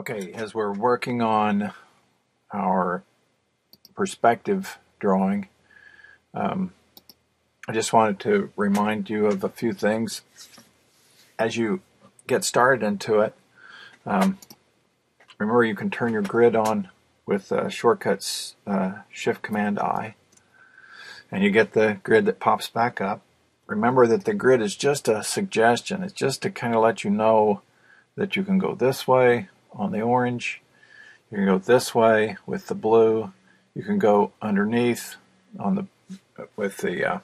Okay, as we're working on our perspective drawing, um, I just wanted to remind you of a few things. As you get started into it, um, remember you can turn your grid on with uh, shortcuts uh, Shift Command I, and you get the grid that pops back up. Remember that the grid is just a suggestion. It's just to kind of let you know that you can go this way on the orange. You can go this way with the blue. You can go underneath on the with the uh,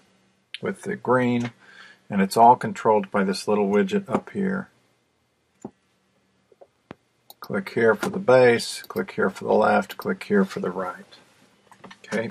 with the green, and it's all controlled by this little widget up here. Click here for the base, click here for the left, click here for the right. Okay.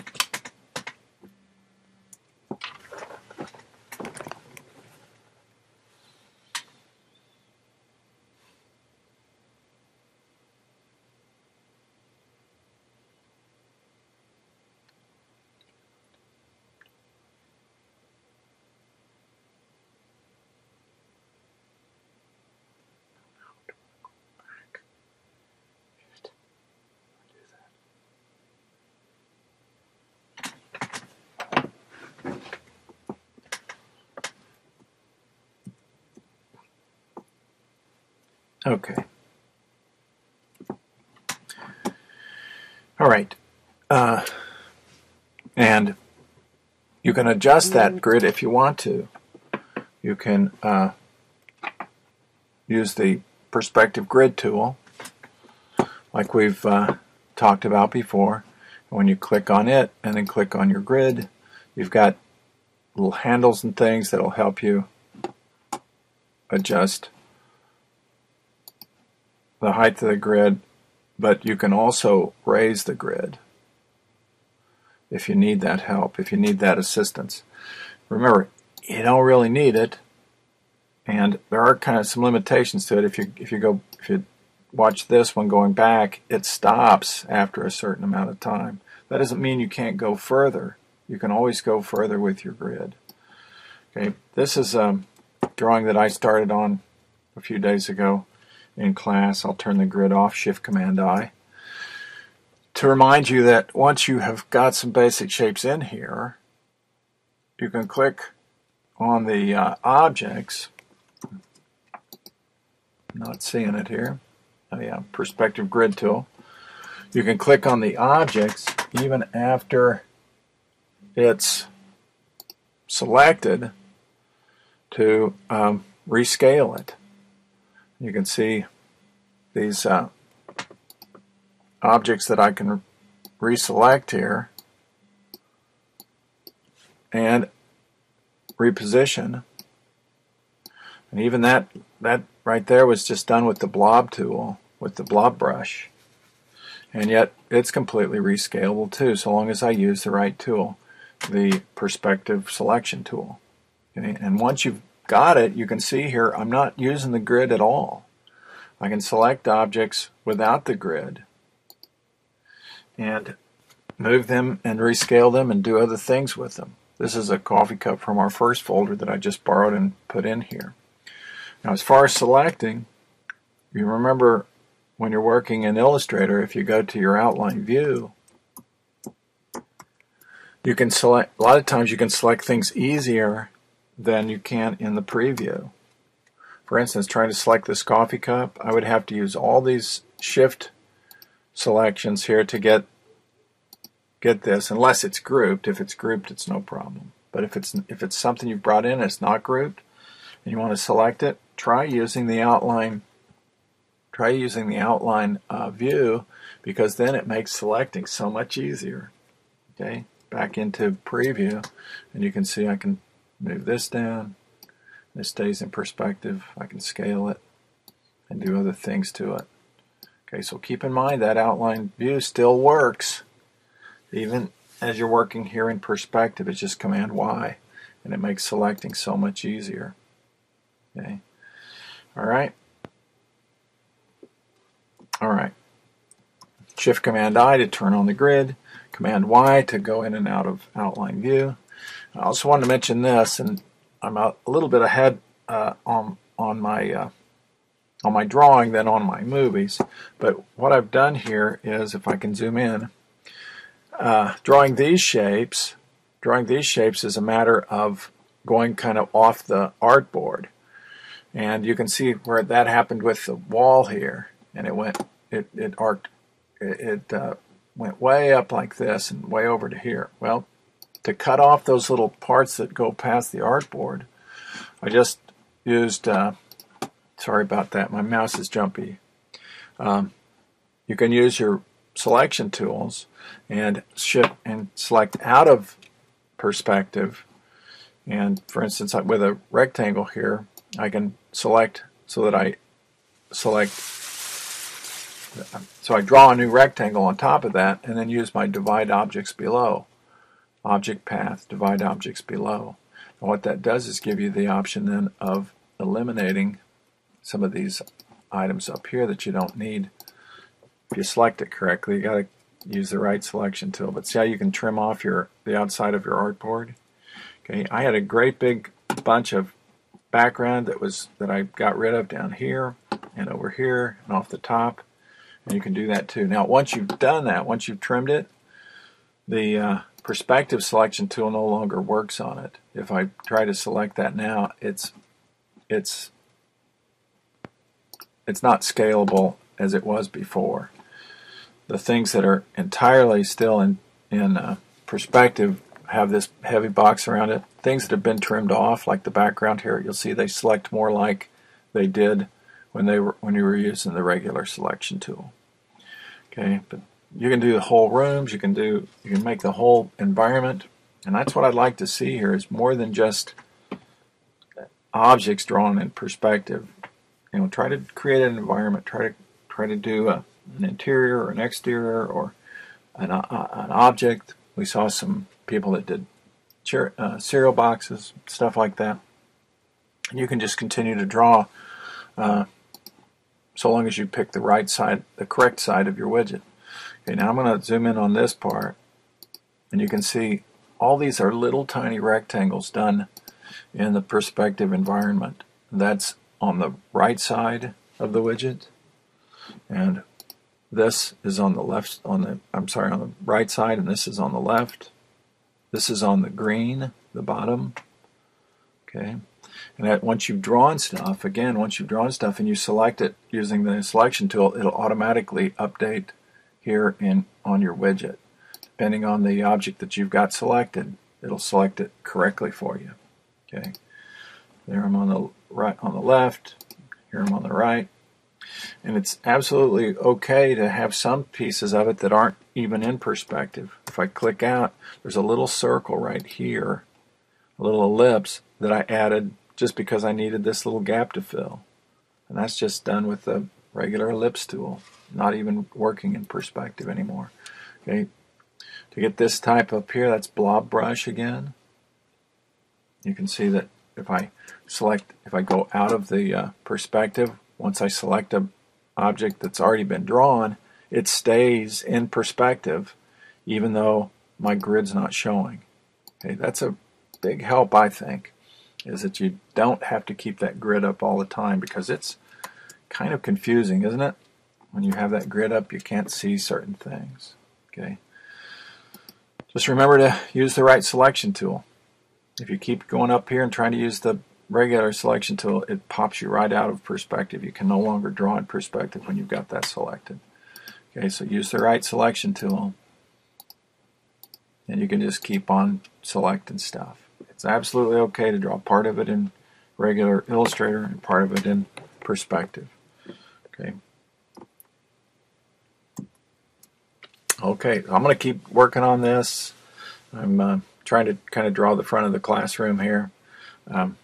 Okay. All right. Uh, and you can adjust that grid if you want to. You can uh, use the perspective grid tool like we've uh, talked about before. When you click on it and then click on your grid, you've got little handles and things that will help you adjust the height of the grid, but you can also raise the grid if you need that help, if you need that assistance. Remember, you don't really need it, and there are kind of some limitations to it. If you if you go if you watch this one going back, it stops after a certain amount of time. That doesn't mean you can't go further. You can always go further with your grid. Okay, this is a drawing that I started on a few days ago in class. I'll turn the grid off, Shift Command I. To remind you that once you have got some basic shapes in here, you can click on the uh, objects. Not seeing it here. Oh yeah, perspective grid tool. You can click on the objects even after it's selected to um, rescale it. You can see these uh, objects that I can reselect here and reposition. And even that, that right there was just done with the blob tool, with the blob brush. And yet it's completely rescalable too, so long as I use the right tool, the perspective selection tool. And once you've got it, you can see here I'm not using the grid at all. I can select objects without the grid and move them and rescale them and do other things with them. This is a coffee cup from our first folder that I just borrowed and put in here. Now as far as selecting, you remember when you're working in Illustrator, if you go to your outline view, you can select, a lot of times you can select things easier than you can in the preview. For instance, trying to select this coffee cup, I would have to use all these shift selections here to get get this, unless it's grouped. If it's grouped, it's no problem. But if it's if it's something you've brought in and it's not grouped, and you want to select it, try using the outline. Try using the outline uh, view because then it makes selecting so much easier. Okay, back into preview, and you can see I can move this down. It stays in perspective. I can scale it and do other things to it. Okay, so keep in mind that outline view still works. Even as you're working here in perspective, it's just Command Y, and it makes selecting so much easier. Okay, all right, all right. Shift Command I to turn on the grid, Command Y to go in and out of outline view. I also wanted to mention this, and I'm a, a little bit ahead uh, on on my uh, on my drawing than on my movies. But what I've done here is, if I can zoom in, uh, drawing these shapes, drawing these shapes is a matter of going kind of off the artboard. And you can see where that happened with the wall here. And it went, it, it arced, it, it uh, went way up like this and way over to here. Well, to cut off those little parts that go past the artboard, I just used, uh, sorry about that, my mouse is jumpy. Um, you can use your selection tools and shift and select out of perspective. And for instance, with a rectangle here, I can select so that I select, so I draw a new rectangle on top of that and then use my divide objects below. Object path, divide objects below. And what that does is give you the option then of eliminating some of these items up here that you don't need. If you select it correctly, you got to use the right selection tool. But see how you can trim off your the outside of your artboard? Okay, I had a great big bunch of background that was that I got rid of down here and over here and off the top. And you can do that too. Now, once you've done that, once you've trimmed it, the uh, perspective selection tool no longer works on it. If I try to select that now, it's it's it's not scalable as it was before. The things that are entirely still in in uh, perspective have this heavy box around it. Things that have been trimmed off, like the background here, you'll see they select more like they did when they were when you were using the regular selection tool. Okay, but you can do the whole rooms. You can do you can make the whole environment, and that's what I'd like to see here is more than just objects drawn in perspective. You know, try to create an environment. Try to try to do a, an interior or an exterior or an, uh, an object. We saw some people that did uh, cereal boxes, stuff like that. And you can just continue to draw uh, so long as you pick the right side, the correct side of your widget. Okay, now I'm going to zoom in on this part, and you can see all these are little tiny rectangles done in the perspective environment. That's on the right side of the widget, and this is on the left, on the, I'm sorry, on the right side, and this is on the left. This is on the green, the bottom. Okay. And that once you've drawn stuff, again, once you've drawn stuff and you select it using the selection tool, it'll automatically update here in on your widget. Depending on the object that you've got selected, it'll select it correctly for you. Okay. There I'm on the right on the left, here I'm on the right. And it's absolutely okay to have some pieces of it that aren't even in perspective. If I click out, there's a little circle right here, a little ellipse that I added just because I needed this little gap to fill. And that's just done with the regular ellipse tool, not even working in perspective anymore. Okay, To get this type up here, that's blob brush again. You can see that if I select, if I go out of the uh, perspective, once I select a object that's already been drawn, it stays in perspective even though my grid's not showing. Okay, that's a big help I think is that you don't have to keep that grid up all the time because it's kind of confusing, isn't it? When you have that grid up, you can't see certain things. Okay. Just remember to use the right selection tool. If you keep going up here and trying to use the regular selection tool, it pops you right out of perspective. You can no longer draw in perspective when you've got that selected. Okay, so use the right selection tool and you can just keep on selecting stuff. It's absolutely okay to draw part of it in regular Illustrator and part of it in perspective. Okay. Okay, I'm going to keep working on this. I'm uh, trying to kind of draw the front of the classroom here. Um,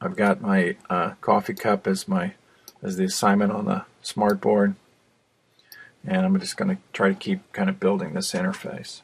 I've got my uh, coffee cup as my as the assignment on the smartboard and I'm just going to try to keep kind of building this interface.